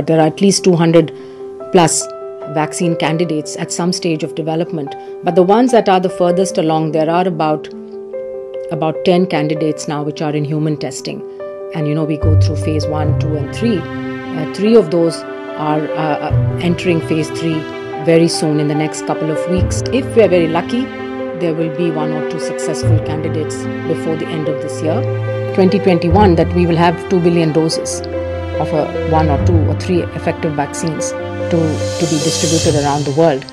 But there are at least 200 plus vaccine candidates at some stage of development. But the ones that are the furthest along, there are about about 10 candidates now which are in human testing. And you know, we go through phase one, two, and three. Uh, three of those are uh, uh, entering phase three very soon in the next couple of weeks. If we're very lucky, there will be one or two successful candidates before the end of this year. 2021, that we will have 2 billion doses of a one or two or three effective vaccines to, to be distributed around the world.